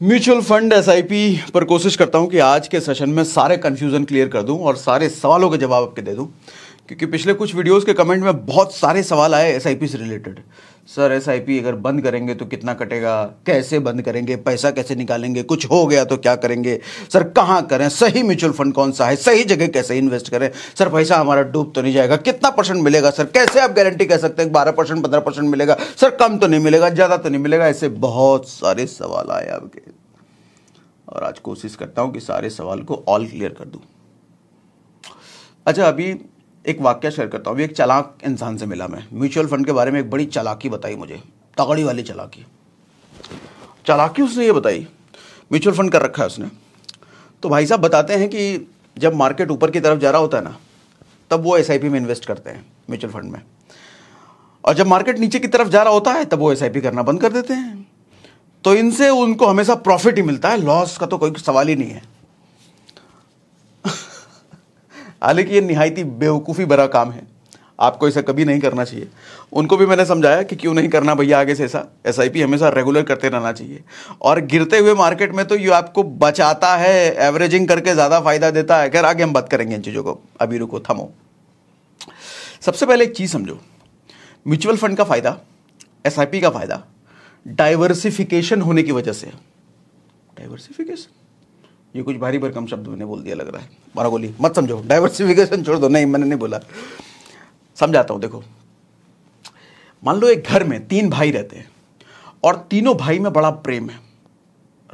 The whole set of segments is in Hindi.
म्यूचुअल फंड एसआईपी पर कोशिश करता हूँ कि आज के सेशन में सारे कन्फ्यूज़न क्लियर कर दूँ और सारे सवालों के जवाब आपके दे दूँ। क्योंकि पिछले कुछ वीडियोस के कमेंट में बहुत सारे सवाल आए एसआईपी से रिलेटेड सर एसआईपी अगर बंद करेंगे तो कितना कटेगा? कैसे बंद करेंगे? पैसा कैसे निकालेंगे? कुछ हो गया तो क्या करेंगे? सर कहाँ करें? सही म्यूचुअल फंड कौन सा है? सही जगह कैसे इन्वेस्ट करें? सर पैसा हमारा डूब तो नहीं जाएगा। कितना परसेंट मिलेगा सर कैसे आप गारंटी कह सकते हैं बारह परसेंट पंद्रह परसेंट मिलेगा? सर कम तो नहीं मिलेगा, ज़्यादा तो नहीं मिलेगा। ऐसे बहुत सारे सवाल आए आपके। और आज कोशिश करता हूँ कि सारे सवाल को ऑल क्लियर कर दूँ। अच्छा अभी एक वाक्य शेयर करता हूँ। अभी एक चलाक इंसान से मिला मैं। म्यूचुअल फंड के बारे में एक बड़ी चालाकी बताई मुझे। तगड़ी वाली चालाकी। चालाकी उसने ये बताई। म्यूचुअल फंड कर रखा है उसने। तो भाई साहब बताते हैं कि जब मार्केट ऊपर की तरफ़ जा रहा होता है ना, तब वो एसआईपी में इन्वेस्ट करते हैं म्यूचुअल फंड में। और जब मार्केट नीचे की तरफ़ जा रहा होता है, तब वो एसआईपी करना बंद कर देते हैं। तो इनसे उनको हमेशा प्रॉफिट ही मिलता है। लॉस का तो कोई सवाल ही नहीं है। हालाँकि ये निहायती बेवकूफ़ी भरा काम है। आपको ऐसा कभी नहीं करना चाहिए। उनको भी मैंने समझाया कि क्यों नहीं करना भैया आगे से ऐसा। एसआईपी हमेशा रेगुलर करते रहना चाहिए। और गिरते हुए मार्केट में तो ये आपको बचाता है एवरेजिंग करके ज़्यादा फ़ायदा देता है। खैर, आगे हम बात करेंगे इन चीज़ों को। अभी रुको, थमो। सबसे पहले एक चीज़ समझो। म्यूचुअल फंड का फ़ायदा एसआईपी का फ़ायदा डाइवर्सिफिकेशन होने की वजह से। डाइवर्सिफिकेशन ये कुछ भारी भरकम शब्द मैंने बोल दिया लग रहा है। मारा गोली। मत समझो। डाइवर्सिफिकेशन छोड़ दो। नहीं, मैंने नहीं बोला। समझाता हूँ, देखो। मान लो एक घर में तीन भाई रहते हैं और तीनों भाई में बड़ा प्रेम है।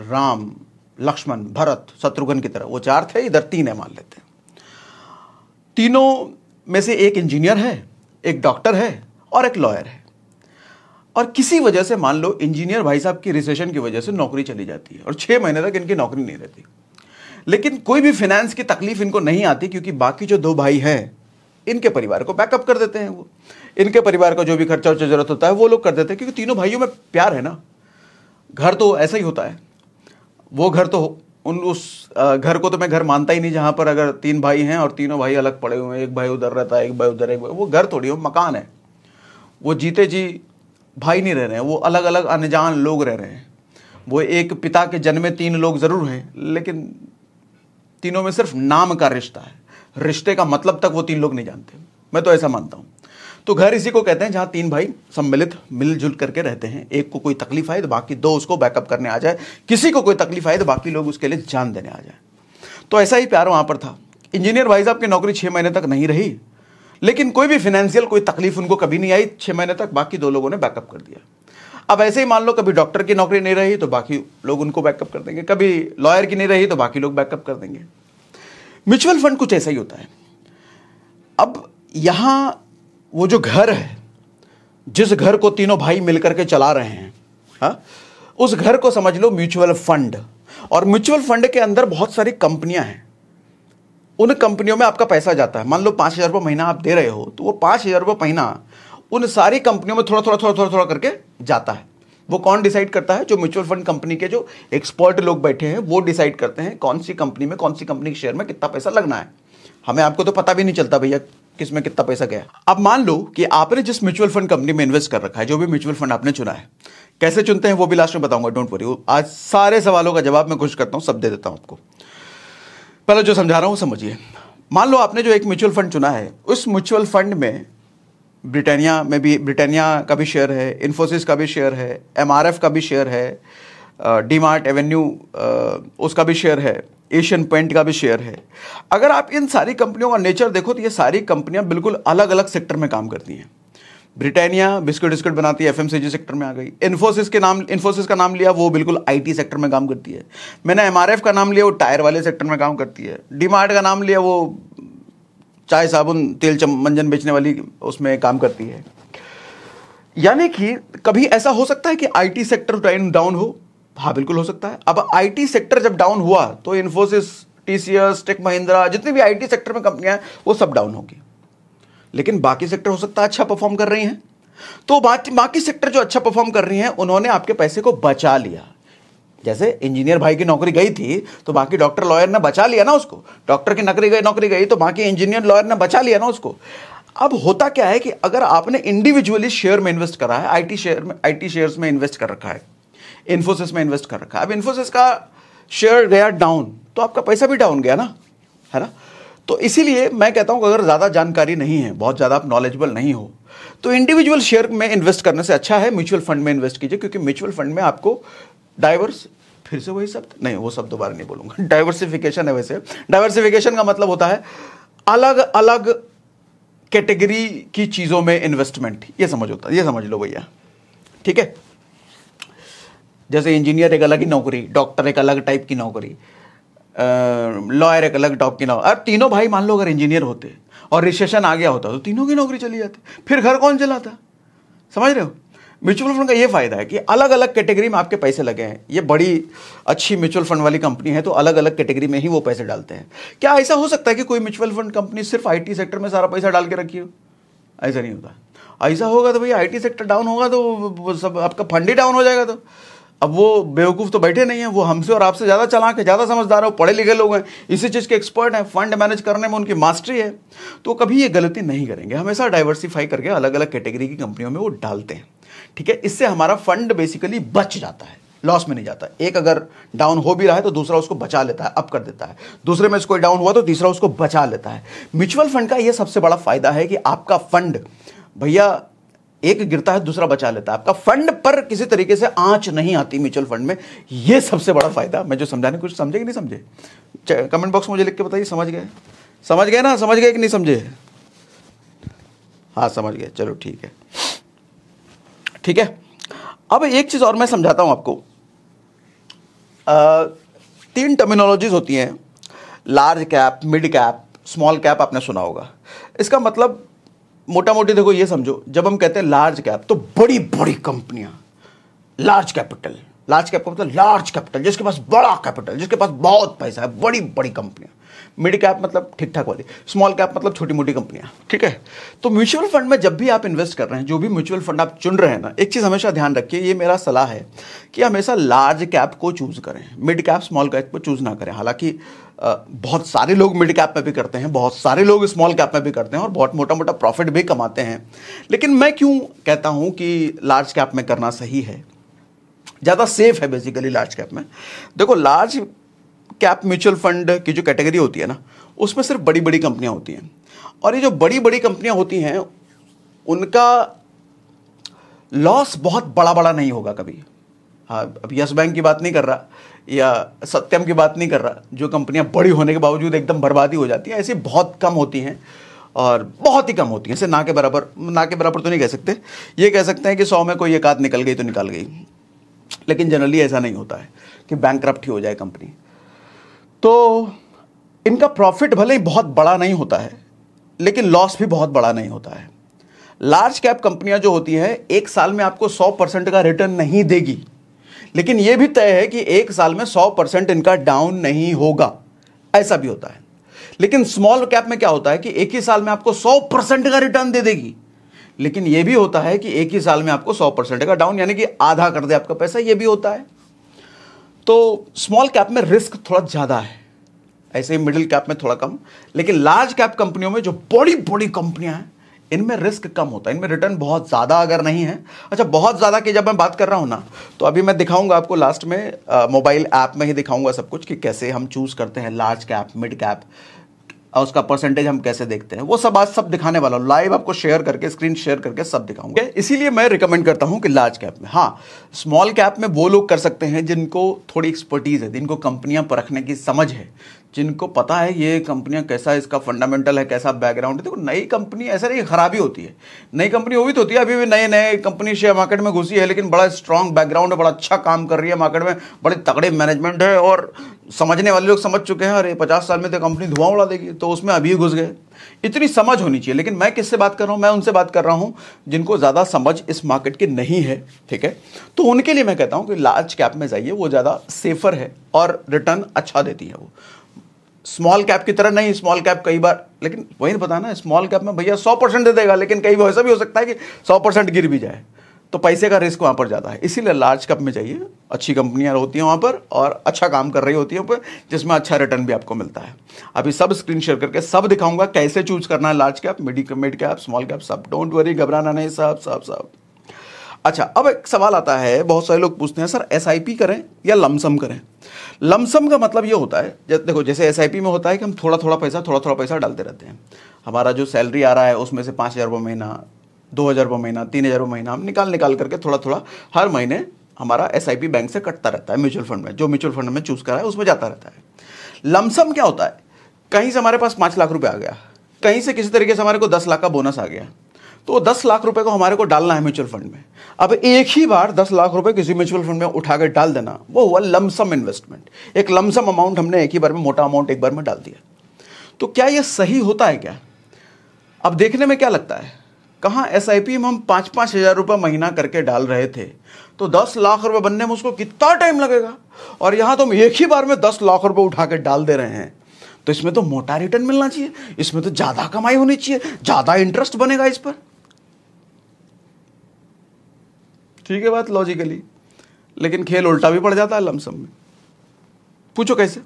राम, लक्ष्मण, भरत, शत्रुघ्न की तरह। वो चार थे, इधर तीन है मान लेते हैं। तीनों में से एक इंजीनियर है, एक डॉक्टर है और एक लॉयर है। और किसी वजह से मान लो इंजीनियर भाई साहब की रिसेशन की वजह से नौकरी चली जाती है और छह महीने तक इनकी नौकरी नहीं रहती। लेकिन कोई भी फाइनेंस की तकलीफ़ इनको नहीं आती क्योंकि बाकी जो दो भाई हैं, इनके परिवार को बैकअप कर देते हैं वो। इनके परिवार का जो भी खर्चा वर्चा ज़रूरत होता है, वो लोग कर देते हैं, क्योंकि तीनों भाइयों में प्यार है ना। घर तो ऐसा ही होता है। वो घर तो उन, उस घर को तो मैं घर मानता ही नहीं, जहाँ पर अगर तीन भाई हैं और तीनों भाई अलग पड़े हुए हैं, एक भाई उधर रहता है, एक भाई उधर एक भाई, वो घर थोड़ी हो, मकान है। वो जीते जी भाई नहीं रह रहे हैं, वो अलग अलग अनजान लोग रह रहे हैं। वो एक पिता के जन्मे तीन लोग ज़रूर हैं, लेकिन तीनों में सिर्फ़ नाम का रिश्ता है। रिश्ते का मतलब तक वो तीन लोग नहीं जानते। मैं तो ऐसा मानता हूँ। तो घर इसी को कहते हैं जहाँ तीन भाई सम्मिलित, मिलजुल करके रहते हैं। एक को कोई तकलीफ़ आए तो बाकी दो उसको बैकअप करने आ जाए। किसी को कोई तकलीफ़ आए तो बाकी लोग उसके लिए जान देने आ जाए। तो ऐसा ही प्यार वहाँ पर था। इंजीनियर भाई साहब की नौकरी छह महीने तक नहीं रही। लेकिन कोई भी फाइनेंशियल कोई तकलीफ़ उनको कभी नहीं आई। छह महीने तक बाकी दो लोगों ने बैकअप कर दिया। अब ऐसे ही मान लो कभी डॉक्टर की नौकरी नहीं रही तो बाकी लोग उनको बैकअप कर देंगे। कभी लॉयर की नहीं रही तो बाकी लोग बैकअप कर देंगे। म्यूचुअल फंड कुछ ऐसा ही होता है। अब यहाँ वो जो घर है, जिस घर को तीनों भाई मिलकर के चला रहे हैं, हा? उस घर को समझ लो म्यूचुअल फंड। और म्यूचुअल फंड के अंदर बहुत सारी कंपनियाँ हैं। उन कंपनियों में आपका पैसा जाता है। मान लो पाँच हज़ार रुपये महीना आप दे रहे हो तो वो पाँच हज़ार रुपये महीना उन सारी कंपनियों में थोड़ा थोड़ा थोड़ा थोड़ा थोड़ा करके जाता है। वो कौन डिसाइड करता है? जो म्यूचुअल फंड कंपनी के जो एक्सपर्ट लोग बैठे हैं, वो डिसाइड करते हैं कौन सी कंपनी में, कौन सी कंपनी के शेयर में कितना पैसा लगना है। हमें आपको तो पता भी नहीं चलता भैया किसमें कितना पैसा गया। अब मान लो कि आपने जिस म्यूचुअल फंड कंपनी में इन्वेस्ट कर रखा है, जो भी म्यूचुअल फंड आपने चुना है, कैसे चुनते हैं वो भी लास्ट में बताऊँगा डोंट वरी आज सारे सवालों का जवाब मैं कोशिश करता हूँ, सब दे देता हूँ आपको। पहले जो समझा रहा हूँ समझिए। मान लो आपने जो एक म्यूचुअल फंड चुना है, उस म्यूचुअल फंड में ब्रिटानिया में भी, ब्रिटानिया का भी शेयर है इन्फोसिस का भी शेयर है एमआरएफ का भी शेयर है डी मार्ट एवेन्यू उसका भी शेयर है एशियन पेंट का भी शेयर है। अगर आप इन सारी कंपनियों का नेचर देखो तो ये सारी कंपनियाँ बिल्कुल अलग अलग सेक्टर में काम करती हैं। ब्रिटानिया बिस्किट बिस्कुट बनाती है एफएमसीजी सेक्टर में आ गई। इन्फोसिस के नाम इन्फोसिस का नाम लिया, वो बिल्कुल आईटी सेक्टर में काम करती है। मैंने एमआरएफ का नाम लिया, वो टायर वाले सेक्टर में काम करती है। डीमार्ट का नाम लिया, वो चाय साबुन तेल मंजन बेचने वाली उसमें काम करती है। यानी कि कभी ऐसा हो सकता है कि आईटी सेक्टर टाइम डाउन हो? हाँ बिल्कुल हो सकता है। अब आईटी सेक्टर जब डाउन हुआ तो इन्फोसिस टीसीएस टेक महिंद्रा जितनी भी आईटी सेक्टर में कंपनियाँ हैं, वो सब डाउन होगी। लेकिन बाकी सेक्टर हो सकता है अच्छा परफॉर्म कर रही हैं। तो बाकी सेक्टर जो अच्छा परफॉर्म कर रही हैं, उन्होंने आपके पैसे को बचा लिया। जैसे इंजीनियर भाई की नौकरी गई थी तो बाकी डॉक्टर लॉयर ने बचा लिया ना उसको। डॉक्टर की नौकरी गई नौकरी गई तो बाकी इंजीनियर लॉयर ने बचा लिया ना उसको। अब होता क्या है कि अगर आपने इंडिविजुअली शेयर में इन्वेस्ट करा है आईटी शेयर में आईटी शेयर्स में इन्वेस्ट कर रखा है इन्फोसिस में इन्वेस्ट कर रखा है। अब इन्फोसिस का शेयर गया डाउन तो आपका पैसा भी डाउन गया ना, है ना? तो इसीलिए मैं कहता हूँ कि अगर ज़्यादा जानकारी नहीं है, बहुत ज़्यादा आप नॉलेजेबल नहीं हो तो इंडिविजुअल शेयर में इन्वेस्ट करने से अच्छा है म्यूचुअल फंड में इन्वेस्ट कीजिए, क्योंकि म्यूचुअल फंड में आपको डाइवर्स फिर से वही शब्द? नहीं, वो शब्द दोबारा नहीं बोलूँगा। डाइवर्सिफिकेशन है वैसे। डाइवर्सिफिकेशन का मतलब होता है अलग अलग कैटेगरी की चीज़ों में इन्वेस्टमेंट ये समझ होता है ये समझ लो भैया। ठीक है? जैसे इंजीनियर एक अलग ही नौकरी डॉक्टर एक अलग टाइप की नौकरी लॉयर एक अलग टॉप की नौकरी। अब तीनों भाई मान लो अगर इंजीनियर होते और रिसेशन आ गया होता तो तीनों की नौकरी चली जाती। फिर घर कौन चलाता? समझ रहे हो? म्यूचुअल फंड का ये फ़ायदा है कि अलग अलग कैटेगरी में आपके पैसे लगे हैं। ये बड़ी अच्छी म्यूचुअल फंड वाली कंपनी है तो अलग अलग कैटेगरी में ही वो पैसे डालते हैं। क्या ऐसा हो सकता है कि कोई म्यूचुअल फंड कंपनी सिर्फ़ आईटी सेक्टर में सारा पैसा डाल के रखी हो? ऐसा नहीं होता। ऐसा होगा तो भैया आईटी सेक्टर डाउन होगा तो सब आपका फंड ही डाउन हो जाएगा तो। अब वो बेवकूफ़ तो बैठे नहीं हैं, वो हमसे और आपसे ज़्यादा चलाक है, ज़्यादा समझदार है पढ़े लिखे लोग हैं। इसी चीज़ के एक्सपर्ट हैं फंड मैनेज करने में उनकी मास्टरी है। तो कभी ये गलती नहीं करेंगे, हमेशा डाइवर्सिफाई करके अलग अलग कैटेगरी की कंपनियों में वो डालते हैं। ठीक है, इससे हमारा फंड बेसिकली बच जाता है लॉस में नहीं जाता। एक अगर डाउन हो भी रहा है तो दूसरा उसको बचा लेता है अप कर देता है। दूसरे में कोई डाउन हुआ तो तीसरा उसको बचा लेता है। म्यूचुअल फंड का यह सबसे बड़ा फ़ायदा है कि आपका फंड भैया, एक गिरता है, दूसरा बचा लेता है। आपका फंड पर किसी तरीके से आँच नहीं आती म्यूचुअल फंड में। यह सबसे बड़ा फ़ायदा, मैं जो समझाने कुछ समझे कि नहीं समझे? कमेंट बॉक्स में मुझे लिख के बताइए, समझ गए? समझ गए ना? समझ गए कि नहीं समझे? हाँ समझ गए। चलो, ठीक है। ठीक है? अब एक चीज़ और मैं समझाता हूँ आपको। आ, तीन टर्मिनोलॉजीज होती हैं। Large cap mid cap small cap आपने सुना होगा। इसका मतलब मोटा मोटी देखो ये समझो जब हम कहते हैं लार्ज कैप तो बड़ी बड़ी कंपनियाँ लार्ज कैपिटल लार्ज कैप का मतलब लार्ज कैपिटल जिसके पास बड़ा कैपिटल जिसके पास बहुत पैसा है बड़ी बड़ी कंपनियाँ। मिड कैप मतलब ठीक ठाक वाली, स्मॉल कैप मतलब छोटी मोटी कंपनियाँ, ठीक है? तो म्यूचुअल फंड में जब भी आप इन्वेस्ट कर रहे हैं, जो भी म्यूचुअल फंड आप चुन रहे हैं ना, एक चीज़ हमेशा ध्यान रखिए, ये मेरा सलाह है कि हमेशा लार्ज कैप को चूज़ करें, मिड कैप, स्मॉल कैप को चूज़ ना करें। हालाँकि बहुत सारे लोग मिड कैप में भी करते हैं, बहुत सारे लोग स्मॉल कैप में भी करते हैं और बहुत मोटा मोटा प्रॉफिट भी कमाते हैं। लेकिन मैं क्यों कहता हूँ कि लार्ज कैप में करना सही है? ज़्यादा सेफ़ है बेसिकली लार्ज कैप में। देखो, लार्ज कैप म्यूचुअल फंड की जो कैटेगरी होती है ना, उसमें सिर्फ़ बड़ी बड़ी कंपनियाँ होती हैं। और ये जो बड़ी बड़ी कंपनियाँ होती हैं, उनका लॉस बहुत बड़ा बड़ा नहीं होगा कभी। हाँ अब यस बैंक की बात नहीं कर रहा, या सत्यम की बात नहीं कर रहा, जो कंपनियाँ बड़ी होने के बावजूद एकदम बर्बादी हो जाती है, ऐसी बहुत कम होती हैं, और बहुत ही कम होती हैं ऐसे ना के बराबर, ना के बराबर तो नहीं कह सकते। ये कह सकते हैं कि सौ में कोई एक आध निकल गई तो निकल गई। लेकिन जनरली ऐसा नहीं होता है कि बैंक ही हो जाए कंपनी तो इनका प्रॉफिट भले ही बहुत बड़ा नहीं होता है, लेकिन लॉस भी बहुत बड़ा नहीं होता है। लार्ज कैप कंपनियाँ जो होती हैं, एक साल में आपको 100 परसेंट का रिटर्न नहीं देगी। लेकिन यह भी तय है कि एक साल में 100 परसेंट इनका डाउन नहीं होगा। ऐसा भी होता है। लेकिन स्मॉल कैप में क्या होता है कि एक ही साल में आपको 100 परसेंट का रिटर्न दे देगी। लेकिन यह भी होता है कि एक ही साल में आपको 100 परसेंट का डाउन, यानी कि आधा कर दे आपका पैसा यह भी होता है। तो स्मॉल कैप में रिस्क थोड़ा ज़्यादा है। ऐसे ही मिडिल कैप में थोड़ा कम। लेकिन लार्ज कैप कंपनियों में जो बड़ी बड़ी कंपनियाँ हैं, इनमें रिस्क कम होता है। इनमें रिटर्न बहुत ज़्यादा अगर नहीं है। अच्छा बहुत ज़्यादा की जब मैं बात कर रहा हूँ ना तो अभी मैं दिखाऊँगा आपको लास्ट में मोबाइल ऐप में ही दिखाऊँगा सब कुछ कि कैसे हम चूज़ करते हैं लार्ज कैप मिड कैप और उसका परसेंटेज हम कैसे देखते हैं? वो सब आज सब दिखाने वाला हूँ। लाइव आपको शेयर करके स्क्रीन शेयर करके सब दिखाऊँगे। इसीलिए मैं रिकमेंड करता हूँ कि लार्ज कैप में। हाँ स्मॉल कैप में वो लोग कर सकते हैं जिनको थोड़ी एक्सपर्टीज है, जिनको कंपनियाँ परखने की समझ है। जिनको पता है ये कंपनियाँ कैसा इसका फंडामेंटल है, कैसा बैकग्राउंड है। देखो, नई कंपनी, ऐसा नहीं खराबी होती है। नई कंपनी वो भी तो होती है, अभी भी नए नए कंपनी शेयर मार्केट में घुसी है, लेकिन बड़ा स्ट्रांग बैकग्राउंड है, बड़ा अच्छा काम कर रही है मार्केट में, बड़े तगड़े मैनेजमेंट है, और समझने वाले लोग समझ चुके हैं, अरे, पचास साल में तो कंपनी धुआँ उड़ा देगी तो उसमें अभी घुस गए। इतनी समझ होनी चाहिए, लेकिन मैं किससे बात कर रहा हूँ? मैं उनसे बात कर रहा हूँ, जिनको ज़्यादा समझ इस मार्केट की नहीं है, ठीक है? तो उनके लिए मैं कहता हूँ कि लार्ज कैप में जाइए, वो ज़्यादा सेफर है, और रिटर्न अच्छा देती है वो। स्मॉल कैप की तरह नहीं स्मॉल कैप कई बार, लेकिन वही पता ना स्मॉल कैप में भैया सौ परसेंट दे देगा, लेकिन कई बार ऐसा भी हो सकता है कि सौ परसेंट गिर भी जाए। तो पैसे का रिस्क वहाँ पर ज़्यादा है। इसीलिए लार्ज कैप में चाहिए अच्छी कंपनियाँ होती हैं वहाँ पर और अच्छा काम कर रही होती हैं पर, जिसमें अच्छा रिटर्न भी आपको मिलता है। अभी सब स्क्रीन शेयर करके सब दिखाऊँगा कैसे चूज़ करना है large cap mid mid cap small cap सब। डोंट वरी घबराना नहीं, सब सब सब। अच्छा अब एक सवाल आता है, बहुत सारे लोग पूछते हैं, सर एसआईपी करें या लमसम करें? लमसम का मतलब ये होता है देखो, जैसे एसआईपी में होता है कि हम थोड़ा थोड़ा पैसा थोड़ा थोड़ा पैसा डालते रहते हैं। हमारा जो सैलरी आ रहा है, उसमें से पाँच हज़ार रुपये महीना, दो हज़ार रुपये महीना, तीन हज़ार रुपये महीना, हम निकाल निकाल करके थोड़ा थोड़ा हर महीने हमारा एसआईपी बैंक से कटता रहता है, म्यूचुअल फंड में, जो म्यूचुअल फंड में चूज़ करा है, उसमें जाता रहता है। लमसम क्या होता है? कहीं से हमारे पास पाँच लाख रुपये आ गया, कहीं से किसी तरीके से हमारे को दस लाख का बोनस आ गया तो दस लाख रुपए को हमारे को डालना है म्यूचुअल फंड में। अब एक ही बार दस लाख रुपए किसी म्यूचुअल फंड में उठा कर डाल देना, वो हुआ लमसम इन्वेस्टमेंट एक लमसम अमाउंट हमने एक ही बार में, मोटा अमाउंट एक बार में डाल दिया। तो क्या यह सही होता है क्या? अब देखने में क्या लगता है? कहाँ एस में हम पाँच पाँच हज़ार रुपये महीना करके डाल रहे थे तो दस लाख रुपए बनने में उसको कितना टाइम लगेगा? और यहाँ तो हम एक ही बार में दस लाख रुपए उठा के डाल दे रहे हैं। तो इसमें तो मोटा रिटर्न मिलना चाहिए, इसमें तो ज़्यादा कमाई होनी चाहिए, ज़्यादा इंटरेस्ट बनेगा इस पर। ठीक है बात लॉजिकली लेकिन खेल उल्टा भी पड़ जाता है लमसम में। पूछो कैसे?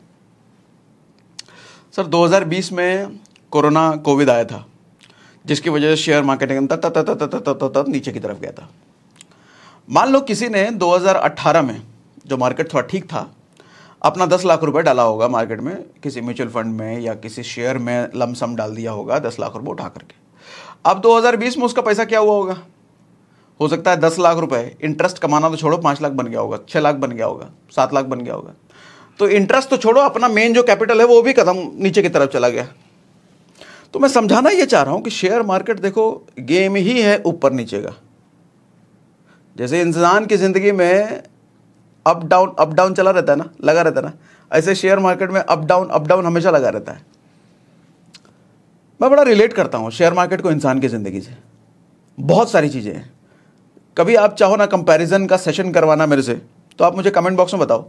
सर 2020 में कोरोना कोविड आया था, जिसकी वजह से शेयर तत तत नीचे की तरफ़ गया था। मान लो किसी ने 2018 में, जो मार्केट थोड़ा ठीक था, अपना दस लाख रुपए डाला होगा मार्केट में, किसी म्यूचुअल फंड में या किसी शेयर में लमसम डाल दिया होगा दस लाख रुपए उठा करके। अब 2020 में उसका पैसा क्या हुआ होगा? हो सकता है दस लाख रुपए इंटरेस्ट कमाना तो छोड़ो, पाँच लाख बन गया होगा छः लाख बन गया होगा, सात लाख बन गया होगा। तो इंटरेस्ट तो छोड़ो, अपना मेन जो कैपिटल है, वो भी कदम नीचे की तरफ़ चला गया। तो मैं समझाना ये चाह रहा हूँ कि शेयर मार्केट देखो गेम ही है ऊपर नीचे का। जैसे इंसान की ज़िंदगी में अप डाउन अप डाउन चला रहता है ना, लगा रहता है ना, ऐसे शेयर मार्केट में अप डाउन अप डाउन हमेशा लगा रहता है। मैं बड़ा रिलेट करता हूँ शेयर मार्केट को इंसान की ज़िंदगी से। बहुत सारी चीज़ें हैं। कभी आप चाहो ना कंपैरिजन का सेशन करवाना मेरे से तो आप मुझे कमेंट बॉक्स में बताओ।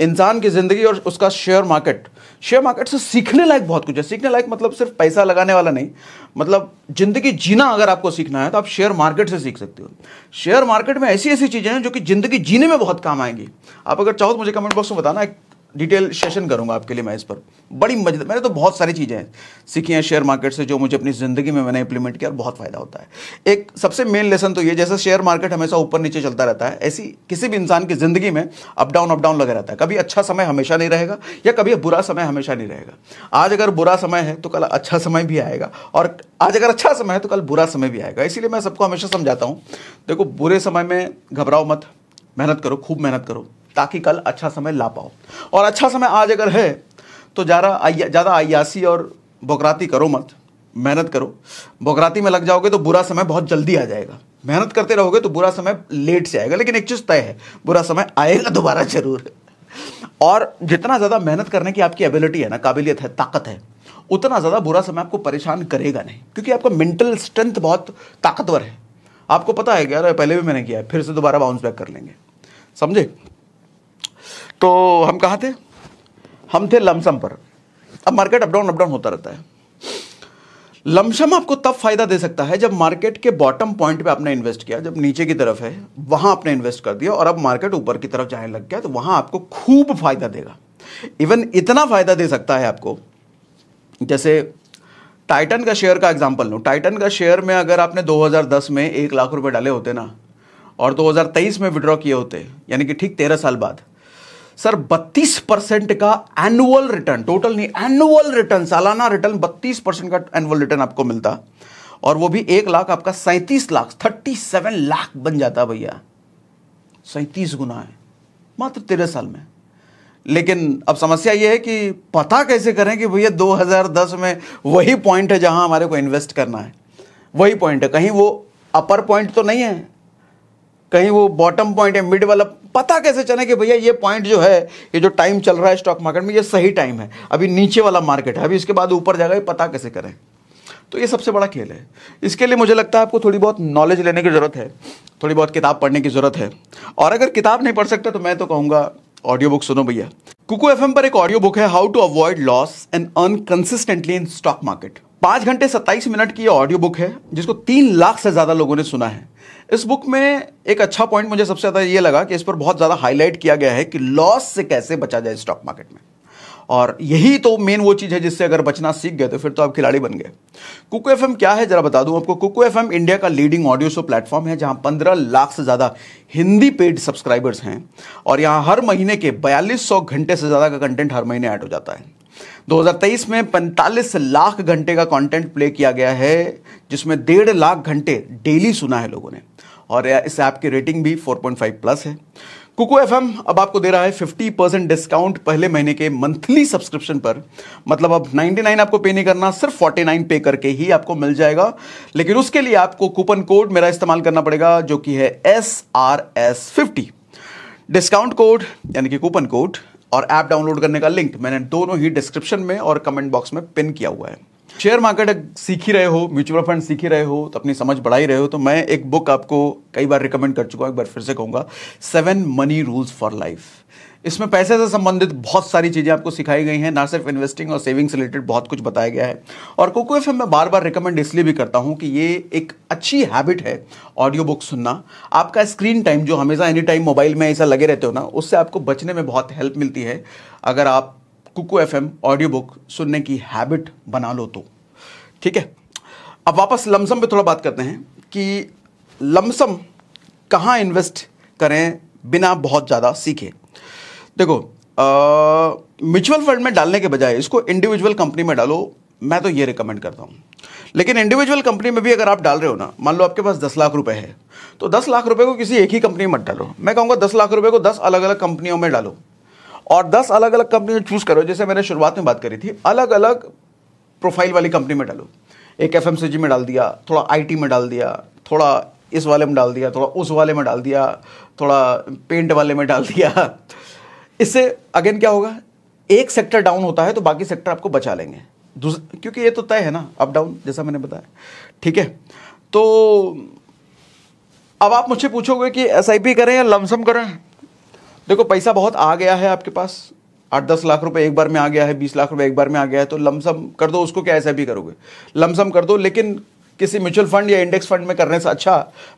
इंसान की ज़िंदगी और उसका शेयर मार्केट शेयर मार्केट से सीखने लायक बहुत कुछ है। सीखने लायक मतलब सिर्फ़ पैसा लगाने वाला नहीं। मतलब ज़िंदगी जीना अगर आपको सीखना है तो आप शेयर मार्केट से सीख सकते हो। शेयर मार्केट में ऐसी ऐसी चीज़ें हैं जो कि ज़िंदगी जीने में बहुत काम आएँगी। आप अगर चाहो तो मुझे कमेंट बॉक्स में बताना डिटेल सेशन करूँगा आपके लिए मैं इस पर। बड़ी मज़ेदार, मैंने तो बहुत सारी चीज़ें सीखी हैं शेयर मार्केट से, जो मुझे अपनी ज़िंदगी में मैंने इंप्लीमेंट किया और बहुत फ़ायदा होता है। एक सबसे मेन लेसन तो ये, जैसे शेयर मार्केट हमेशा ऊपर नीचे चलता रहता है, ऐसी किसी भी इंसान की ज़िंदगी में अप डाउन अप डाउन लगा रहता है। कभी अच्छा समय हमेशा नहीं रहेगा या कभी बुरा समय हमेशा नहीं रहेगा। आज अगर बुरा समय है तो कल अच्छा समय भी आएगा और आज अगर अच्छा समय है तो कल बुरा समय भी आएगा। इसीलिए मैं सबको हमेशा समझाता हूँ, देखो बुरे समय में घबराओ मत, मेहनत करो, खूब मेहनत करो। ताकि कल अच्छा समय ला पाओ। और अच्छा समय आज अगर है तो ज़्यादा ज़्यादा अयासी और बोकराती करो मत। मेहनत करो। बोकराती में लग जाओगे तो बुरा समय बहुत जल्दी आ जाएगा। मेहनत करते रहोगे तो बुरा समय लेट से आएगा, लेकिन एक चीज़ तय है, बुरा समय आएगा दोबारा ज़रूर। और जितना ज़्यादा मेहनत करने की आपकी एबिलिटी है ना, काबिलियत है, ताकत है, उतना ज़्यादा बुरा समय आपको परेशान करेगा नहीं, क्योंकि आपका मेंटल स्ट्रेंथ बहुत ताकतवर है। आपको पता है क्या पहले भी मैंने किया है, फिर से दोबारा बाउंस बैक कर लेंगे। समझे? तो हम कहाँ थे? हम थे लमसम पर। अब market up down up down होता रहता है। लमसम आपको तब फ़ायदा दे सकता है जब मार्केट के बॉटम पॉइंट पे आपने इन्वेस्ट किया, जब नीचे की तरफ़ है, वहाँ आपने इन्वेस्ट कर दिया और अब मार्केट ऊपर की तरफ़ जाने लग गया तो वहाँ आपको खूब फ़ायदा देगा। इवन इतना फ़ायदा दे सकता है आपको, जैसे टाइटन का शेयर का एग्ज़ाम्पल लो। टाइटन का शेयर में अगर आपने 2010 में एक लाख रुपए डाले होते ना, और 2023 में विड्रॉ किए होते, यानी कि ठीक तेरह साल बाद सर 32 परसेंट का एनुअल रिटर्न टोटल नहीं एनुअल रिटर्न सालाना रिटर्न 32 परसेंट का एनुअल रिटर्न आपको मिलता। और वो भी एक लाख, आपका सैंतीस लाख थर्टी सेवन लाख बन जाता भैया। सैंतीस गुना है, मात्र तेरह साल में। लेकिन अब समस्या ये है कि पता कैसे करें कि भैया 2010 में वही पॉइंट है जहाँ हमारे को इन्वेस्ट करना है। वही पॉइंट है, कहीं वो अपर पॉइंट तो नहीं है कहीं वो बॉटम पॉइंट है मिड वाला, पता कैसे चले कि भैया ये पॉइंट जो है, ये जो टाइम चल रहा है स्टॉक मार्केट में, ये सही टाइम है। अभी नीचे वाला मार्केट है, अभी इसके बाद ऊपर जाएगा ये पता कैसे करें। तो ये सबसे बड़ा खेल है। इसके लिए मुझे लगता है आपको थोड़ी बहुत नॉलेज लेने की ज़रूरत है, थोड़ी बहुत किताब पढ़ने की ज़रूरत है। और अगर किताब नहीं पढ़ सकते तो मैं तो कहूँगा ऑडियो बुक सुनो भैया। कुकू एफएम पर एक ऑडियो बुक है how to avoid loss and earn consistently in stock market पाँच घंटे सत्ताईस मिनट की ऑडियो बुक है, जिसको तीन लाख से ज़्यादा लोगों ने सुना है। इस बुक में एक अच्छा पॉइंट मुझे सबसे ज़्यादा ये लगा कि इस पर बहुत ज़्यादा हाईलाइट किया गया है कि लॉस से कैसे बचा जाए स्टॉक मार्केट में। और यही तो मेन वो चीज़ है जिससे अगर बचना सीख गए तो फिर तो आप खिलाड़ी बन गए। कुकू एफ़ क्या है? जरा बता दूँ आपको। कुकू एफ़ इंडिया का लीडिंग ऑडियो शो प्लेटफॉर्म है, जहाँ पंद्रह लाख से ज़्यादा हिंदी पेड सब्सक्राइबर्स हैं। और यहाँ हर महीने के बयालीस घंटे से ज़्यादा का कंटेंट हर महीने ऐड हो जाता है। 2023 में 45 लाख घंटे का कंटेंट प्ले किया गया है, जिसमें डेढ़ लाख घंटे डेली सुना है लोगों ने। और इस ऐप की रेटिंग भी 4.5 प्लस है। कुकू एफ़ अब आपको दे रहा है 50 परसेंट डिस्काउंट पहले महीने के मंथली सब्सक्रिप्शन पर। मतलब अब 99 आपको पे नहीं करना, सिर्फ़ 49 पे करके ही आपको मिल जाएगा। लेकिन उसके लिए आपको कूपन कोड मेरा इस्तेमाल करना पड़ेगा, जो कि है S R S fifty discount code यानी कि कूपन कोड और ऐप डाउनलोड करने का लिंक मैंने दोनों ही डिस्क्रिप्शन में और कमेंट बॉक्स में पिन किया हुआ है। शेयर मार्केट सीख ही रहे हो म्यूचुअल फंड सीख ही रहे हो तो अपनी समझ बढ़ा ही रहे हो तो मैं एक बुक आपको कई बार रिकमेंड कर चुका हूँ, एक बार फिर से कहूँगा seven money rules for life इसमें पैसे से संबंधित बहुत सारी चीज़ें आपको सिखाई गई हैं, ना सिर्फ़ इन्वेस्टिंग और सेविंग से रिलेटेड बहुत कुछ बताया गया है। और कोको एफ़ मैं बार बार रिकमेंड इसलिए भी करता हूँ कि ये एक अच्छी हैबिट है ऑडियो बुक सुनना। आपका स्क्रीन टाइम जो हमेशा एनी टाइम मोबाइल में ऐसा लगे रहते हो ना, उससे आपको बचने में बहुत हेल्प मिलती है। अगर आप कुकू एफएम ऑडियो बुक सुनने की हैबिट बना लो तो। ठीक है? अब वापस लमसम पे थोड़ा बात करते हैं कि लमसम कहाँ इन्वेस्ट करें बिना बहुत ज़्यादा सीखे। देखो म्यूचुअल फंड में डालने के बजाय इसको इंडिविजुअल कंपनी में डालो, मैं तो ये रिकमेंड करता हूँ। लेकिन इंडिविजुअल कंपनी में भी अगर आप डाल रहे हो ना, मान लो आपके पास दस लाख रुपए है तो दस लाख रुपए को किसी एक ही कंपनी में मत डालो। मैं कहूँगा दस लाख रुपए को दस अलग अलग कंपनियों में डालो। और दस अलग अलग कंपनी चूज़ करो, जैसे मैंने शुरुआत में बात करी थी अलग अलग प्रोफ़ाइल वाली कंपनी में डालो। एक एफएमसीजी में डाल दिया, थोड़ा आईटी में डाल दिया, थोड़ा इस वाले में डाल दिया, थोड़ा उस वाले में डाल दिया, थोड़ा पेंट वाले में डाल दिया इससे अगेन क्या होगा? एक सेक्टर डाउन होता है तो बाकी सेक्टर आपको बचा लेंगे। क्योंकि ये तो तय है ना अप डाउन जैसा मैंने बताया। ठीक है? तो अब आप मुझसे पूछोगे कि एसआईपी करें या लमसम करें? देखो, पैसा बहुत आ गया है आपके पास। आठ दस लाख रुपए एक बार में आ गया है, बीस लाख रुपए एक बार में आ गया है तो लमसम कर दो, उसको क्या भी करोगे? लमसम कर दो, लेकिन किसी म्यूचुअल फंड या इंडेक्स फंड में करने से अच्छा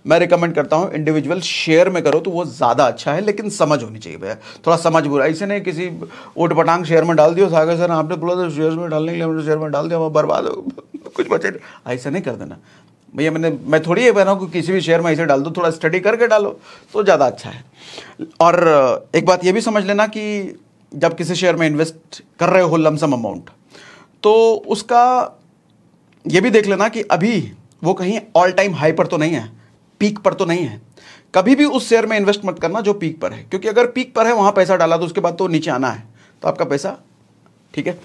मैं रिकमेंड करता हूँ इंडिविजुअल शेयर में करो तो वो ज़्यादा अच्छा है, लेकिन समझ होनी चाहिए भैया। थोड़ा समझ बुरा, ऐसे नहीं किसी ओट पटांग शेयर में डाल दियो, सागर सर आपने बोला था शेयर में डालने के लिए शेयर में डाल दिया, वो बर्बाद हो कुछ बचे ऐसा नहीं कर देना। भैया, मैंने, मैं थोड़ी ये बना कि किसी भी शेयर में ऐसे डाल दो, थोड़ा स्टडी करके डालो तो ज़्यादा अच्छा है। और एक बात ये भी समझ लेना कि जब किसी शेयर में इन्वेस्ट कर रहे हो लमसम अमाउंट तो उसका ये भी देख लेना कि अभी वो कहीं ऑल टाइम हाई पर तो नहीं है पीक पर तो नहीं है। कभी भी उस शेयर में इन्वेस्ट मत करना जो पीक पर है, क्योंकि अगर पीक पर है, वहाँ पैसा डाला तो उसके बाद तो नीचे आना है तो आपका पैसा ठीक है।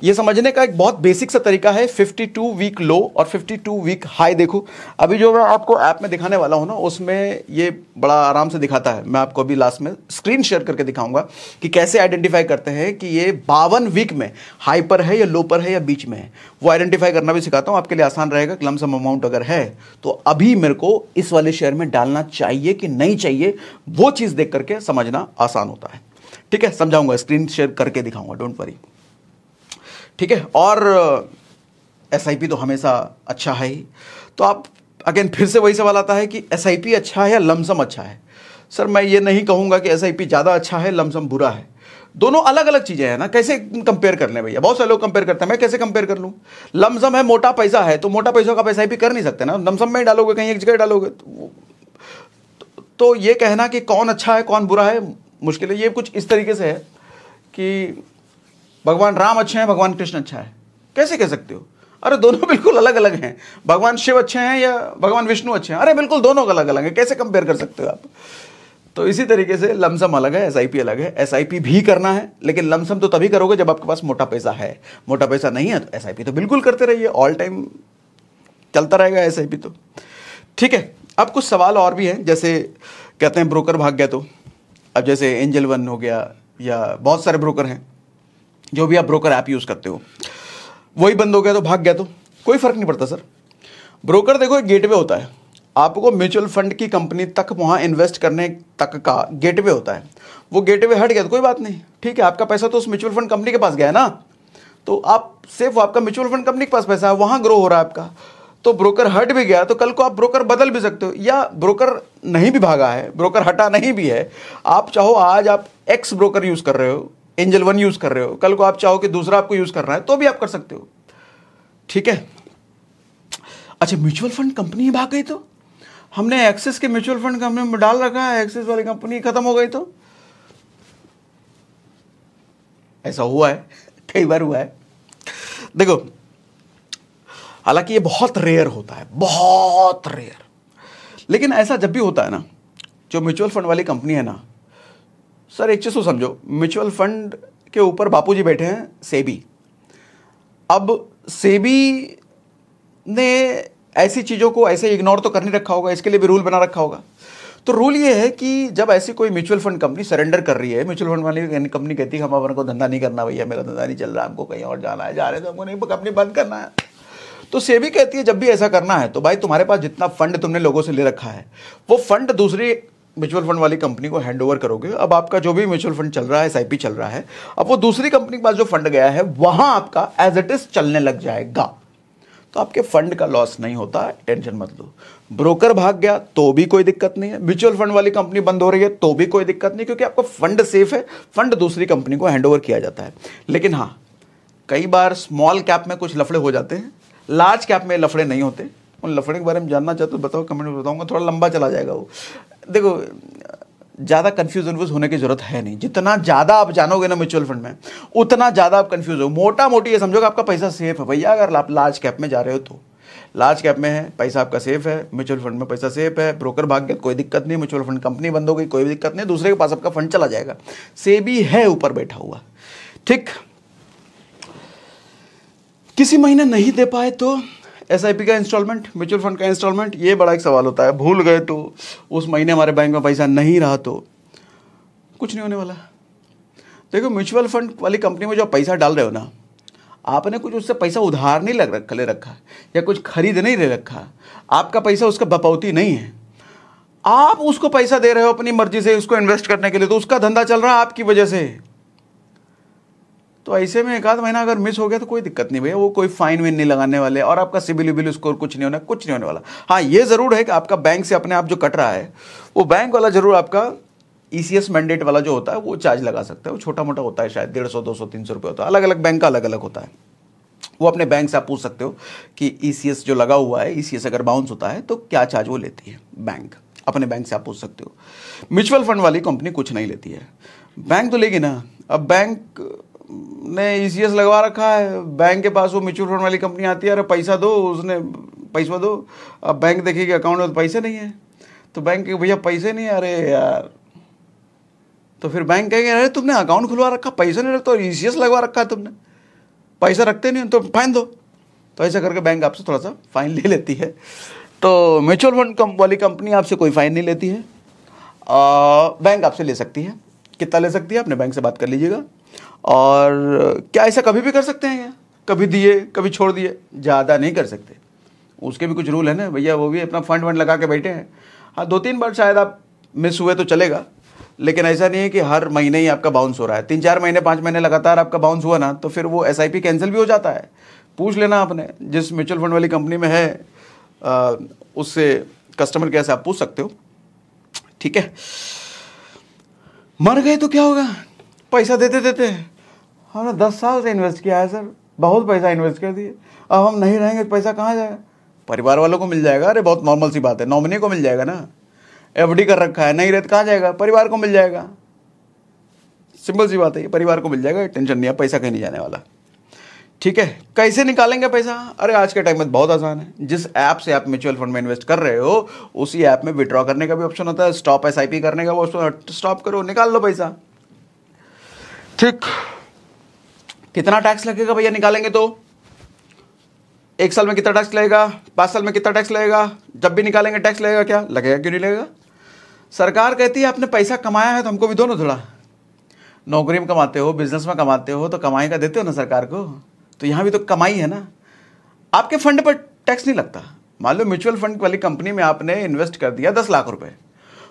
ये समझने का एक बहुत बेसिक सा तरीका है 52 वीक लो और 52 वीक हाई देखो। अभी जो मैं आपको ऐप में दिखाने वाला हूँ ना, उसमें ये बड़ा आराम से दिखाता है। मैं आपको अभी लास्ट में स्क्रीन शेयर करके दिखाऊँगा कि कैसे आइडेंटिफाई करते हैं कि ये बावन वीक में हाई पर है या लो पर है या बीच में है। वो आइडेंटिफाई करना भी सिखाता हूँ, आपके लिए आसान रहेगा लमसम अमाउंट अगर है तो अभी मेरे को इस वाले शेयर में डालना चाहिए कि नहीं चाहिए, वो चीज़ देख करके समझना आसान होता है। ठीक है, समझाऊँगा स्क्रीन शेयर करके दिखाऊँगा डोंट वरी ठीक है? और एसआईपी तो हमेशा अच्छा है ही। तो आप अगेन फिर से वही सवाल आता है कि एसआईपी अच्छा है या लमसम अच्छा है? सर मैं ये नहीं कहूँगा कि एसआईपी ज़्यादा अच्छा है लमसम बुरा है। दोनों अलग अलग चीज़ें हैं ना। कैसे कंपेयर कर लें भैया? बहुत सारे लोग कंपेयर करते हैं। मैं कैसे कंपेयर कर लूँ? लमसम है मोटा पैसा है तो मोटा पैसों का पैसा ही कर नहीं सकते ना। लमसम में ही डालोगे कहीं एक जगह डालोगे तो, तो ये कहना कि कौन अच्छा है कौन बुरा है मुश्किल है। ये कुछ इस तरीके से है कि भगवान राम अच्छे हैं, भगवान कृष्ण अच्छा है। कैसे कह सकते हो? अरे, दोनों बिल्कुल अलग अलग हैं। भगवान शिव अच्छे हैं या भगवान विष्णु अच्छे हैं? अरे, बिल्कुल दोनों अलग अलग हैं। कैसे कंपेयर कर सकते हो आप? तो इसी तरीके से लमसम अलग है एसआईपी अलग है। एसआईपी भी करना है, लेकिन लमसम तो तभी करोगे जब आपके पास मोटा पैसा है। मोटा पैसा नहीं है तो एसआईपी तो बिल्कुल करते रहिए। ऑल टाइम चलता रहेगा एसआईपी तो। ठीक है, अब कुछ सवाल और भी हैं। जैसे कहते हैं ब्रोकर भाग गया तो। अब जैसे एंजल वन हो गया या बहुत सारे ब्रोकर हैं। जो भी आप ब्रोकर ऐप यूज़ करते हो। वही बंद हो गया तो भाग गया तो। कोई फ़र्क नहीं पड़ता सर ब्रोकर देखो, एक गेटवे होता है। आपको म्यूचुअल फंड की कंपनी तक वहाँ इन्वेस्ट करने तक का गेटवे होता है। वो गेटवे हट गया तो कोई बात नहीं। ठीक है, आपका पैसा तो उस म्यूचुअल फंड कंपनी के पास गया है ना। तो आप सिर्फ़ आपका म्यूचुअल फंड कंपनी के पास पैसा है, वहाँ ग्रो हो रहा है आपका। तो ब्रोकर हट भी गया तो कल को आप ब्रोकर बदल भी सकते हो। या ब्रोकर नहीं भी भागा है ब्रोकर हटा नहीं भी है। आप चाहो आज आप एक्स ब्रोकर यूज़ कर रहे हो एंजल वन यूज़ कर रहे हो। कल को आप चाहो कि दूसरा आपको यूज़ करना है तो भी आप कर सकते हो। ठीक है? अच्छा म्यूचुअल फंड कंपनी भाग गई तो? हमने एक्सेस के म्यूचुअल फंड कंपनी में डाल रखा है, एक्सेस वाली कंपनी खत्म हो गई तो? ऐसा हुआ है, कई बार हुआ है। देखो, हालाँकि ये बहुत रेयर होता है, बहुत रेयर लेकिन ऐसा जब भी होता है ना, जो म्यूचुअल फंड वाली कंपनी है ना सर, एक चीज़ तो समझो। म्यूचुअल फंड के ऊपर बापूजी बैठे हैं, सेबी। अब सेबी ने ऐसी चीज़ों को ऐसे इग्नोर तो कर नहीं रखा होगा, इसके लिए भी रूल बना रखा होगा। तो रूल ये है कि जब ऐसी कोई म्यूचुअल फंड कंपनी सरेंडर कर रही है, म्यूचुअल फंड वाली कंपनी कहती है, हम अपन को धंधा नहीं करना भैया, मेरा धंधा नहीं चल रहा, हमको कहीं और जाना है, जा रहे तो हमको नहीं कंपनी बंद करना है। तो सेबी कहती है, जब भी ऐसा करना है तो भाई तुम्हारे पास जितना फंड तुमने लोगों से ले रखा है, वो फंड दूसरी म्यूचुअल फंड वाली कंपनी को हैंड ओवर करोगे, अब आपका जो भी म्यूचुअल फंड चल रहा है एसआईपी चल रहा है, अब वो दूसरी कंपनी के पास जो फंड गया है, वहाँ आपका एज इट इज़ चलने लग जाएगा। तो आपके फंड का लॉस नहीं होता, टेंशन मत लो। ब्रोकर भाग गया तो भी कोई दिक्कत नहीं है। म्यूचुअल फंड वाली कंपनी बंद हो रही है तो भी कोई दिक्कत नहीं, क्योंकि आपका फंड सेफ़ है, फंड दूसरी कंपनी को हैंड ओवर किया जाता है। लेकिन हाँ कई बार स्मॉल कैप में कुछ लफड़े हो जाते हैं लार्ज कैप में लफड़े नहीं होते। उन लफड़े के बारे में जानना चाहते हो बताओ कमेंट में बताऊँगा, थोड़ा लंबा चला जाएगा वो। देखो, ज़्यादा कन्फ्यूज़न होने की ज़रूरत है नहीं। जितना ज़्यादा आप जानोगे ना म्यूचुअल फंड में, उतना ज़्यादा आप कन्फ्यूज़ हो। मोटा मोटी ये समझोगे आपका पैसा सेफ़ है। भैया, अगर आप लार्ज कैप में जा रहे हो तो। लार्ज कैप में है, पैसा आपका सेफ़ है म्यूचुअल फंड में पैसा सेफ़ है ब्रोकर भाग गया, कोई दिक्कत नहीं म्यूचुअल फंड कंपनी बंद हो गई, कोई दिक्कत नहीं, दूसरे के पास आपका फंड चला जाएगा। से भी है, ऊपर बैठा हुआ। ठीक? किसी महीने नहीं दे पाए तो एसआईपी का इंस्टॉलमेंट म्यूचुअल फंड का इंस्टॉलमेंट ये बड़ा एक सवाल होता है। भूल गए तो उस महीने हमारे बैंक में पैसा नहीं रहा तो कुछ नहीं होने वाला। देखो म्यूचुअल फंड वाली कंपनी में जो पैसा डाल रहे हो ना, आपने कुछ उससे पैसा उधार नहीं लग रखा, ले रखा, या कुछ खरीद नहीं ले रखा। आपका पैसा उसका बपौती नहीं है। आप उसको पैसा दे रहे हो अपनी मर्ज़ी से, उसको इन्वेस्ट करने के लिए तो उसका धंधा चल रहा है आपकी वजह से। तो ऐसे में एक आध महीना अगर मिस हो गया तो कोई दिक्कत नहीं भैया, वो कोई फाइन विन नहीं लगाने वाले और आपका सिबिल विबिल स्कोर कुछ नहीं होना, कुछ नहीं होने वाला। हाँ ये ज़रूर है कि आपका बैंक से अपने आप जो कट रहा है, वो बैंक वाला ज़रूर आपका ई सी एस मैंडेट वाला जो होता है, वो चार्ज लगा सकता है। वो छोटा मोटा होता है शायद, डेढ़ सौ, दो सौ, तीन सौ रुपये होता है। अलग अलग बैंक का अलग अलग होता है। वो अपने बैंक से आप पूछ सकते हो कि ई सी एस जो लगा हुआ है ई सी एस अगर बाउंस होता है तो क्या चार्ज वो लेती है बैंक अपने बैंक से आप पूछ सकते हो। म्यूचुअल फंड वाली कंपनी कुछ नहीं लेती है। बैंक तो लेगी ना। अब बैंक ने ई e लगवा रखा है। बैंक के पास वो म्यूचुअल फंड वाली कंपनी आती है अरे पैसा दो उसने पैसा दो। अब बैंक देखेगी अकाउंट में तो पैसे नहीं है। तो बैंक के भैया पैसे नहीं अरे यार। तो फिर बैंक कहेंगे अरे तुमने अकाउंट खुलवा रखा पैसा नहीं रखता ई e लगवा रखा है तुमने। पैसा रखते नहीं तो फाइन दो। तो ऐसा करके बैंक आपसे थोड़ा सा फाइन ले लेती है। तो म्यूचुअल फंड कम वाली कंपनी आपसे कोई फाइन नहीं लेती है। आ, बैंक आपसे ले सकती है। कितना ले सकती है? अपने बैंक से बात कर लीजिएगा। और क्या ऐसा कभी भी कर सकते हैं कभी दिए कभी छोड़ दिए ज़्यादा नहीं कर सकते। उसके भी कुछ रूल है ना भैया वो भी अपना फंड वंड लगा के बैठे हैं। हाँ दो तीन बार शायद आप मिस हुए तो चलेगा लेकिन ऐसा नहीं है कि हर महीने ही आपका बाउंस हो रहा है। तीन चार महीने पाँच महीने लगातार आपका बाउंस हुआ ना तो फिर वो एसआईपी कैंसिल भी हो जाता है। पूछ लेना आपने जिस म्यूचुअल फंड वाली कंपनी में है आ, उससे कस्टमर केयर से आप पूछ सकते हो। ठीक है? मर गए तो क्या होगा? पैसा देते देते हमने दस साल से इन्वेस्ट किया है, सर। बहुत पैसा इन्वेस्ट कर दिए। अब हम नहीं रहेंगे तो पैसा कहाँ जाएगा? परिवार वालों को मिल जाएगा। अरे, बहुत नॉर्मल सी बात है। नॉमिनी को मिल जाएगा ना। एफडी कर रखा है। नहीं रहे तो कहाँ जाएगा? परिवार को मिल जाएगा। सिंपल सी बात है। ये परिवार को मिल जाएगा। टेंशन नहीं है। पैसा कहीं नहीं जाने वाला। ठीक है। कैसे निकालेंगे पैसा? अरे, आज के टाइम में बहुत आसान है। जिस ऐप से आप म्यूचुअल फंड में इन्वेस्ट कर रहे हो, उसी ऐप में विड्रॉ करने का भी ऑप्शन होता है। स्टॉप एसआईपी करने का वो स्टॉप करो। निकाल लो पैसा। ठीक। कितना टैक्स लगेगा भैया निकालेंगे तो? एक साल में कितना टैक्स लगेगा? पाँच साल में कितना टैक्स लगेगा? जब भी निकालेंगे टैक्स लगेगा क्या? लगेगा क्यों नहीं लगेगा? सरकार कहती है, आपने पैसा कमाया है तो हमको भी दो ना थोड़ा। नौकरी में कमाते हो बिज़नेस में कमाते हो तो कमाई का देते हो ना सरकार को? तो यहाँ भी तो कमाई है ना। आपके फंड पर टैक्स नहीं लगता। मान लो म्यूचुअल फंड वाली कंपनी में आपने इन्वेस्ट कर दिया दस लाख रुपए।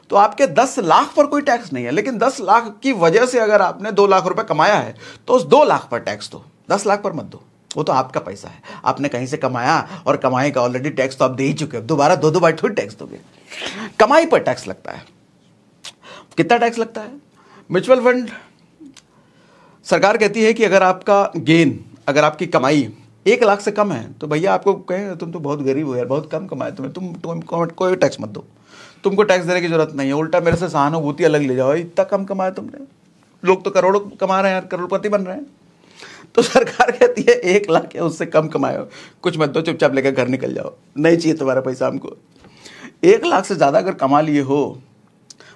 तो आपके दस लाख पर कोई टैक्स नहीं है, लेकिन दस लाख की वजह से अगर आपने दो लाख रुपए कमाया है तो उस दो लाख पर टैक्स दो। दस लाख पर मत दो। वो तो आपका पैसा है। आपने कहीं से कमाया और कमाई का ऑलरेडी टैक्स तो आप दे ही चुके हो। दोबारा दो दो बार थोड़ी टैक्स दोगे। कमाई पर टैक्स लगता है। कितना टैक्स लगता है? म्यूचुअल फंड सरकार कहती है कि अगर आपका गेन अगर आपकी कमाई एक लाख से कम है। तो भैया आपको कहें तुम तो बहुत गरीब हो यार बहुत कम कमाए तुम्हें। तुम तुम, कोई टैक्स मत दो। तुमको टैक्स देने की ज़रूरत नहीं है। उल्टा मेरे से सहानुभूति अलग ले जाओ। इतना कम कमाया तुमने। लोग तो करोड़ों कमा रहे हैं यार करोड़पति बन रहे हैं। तो सरकार कहती है एक लाख या उससे कम कमाए कुछ मत दो चुपचाप लेकर घर निकल जाओ। नहीं चाहिए तुम्हारा पैसा हमको। एक लाख से ज़्यादा अगर कमा लिए हो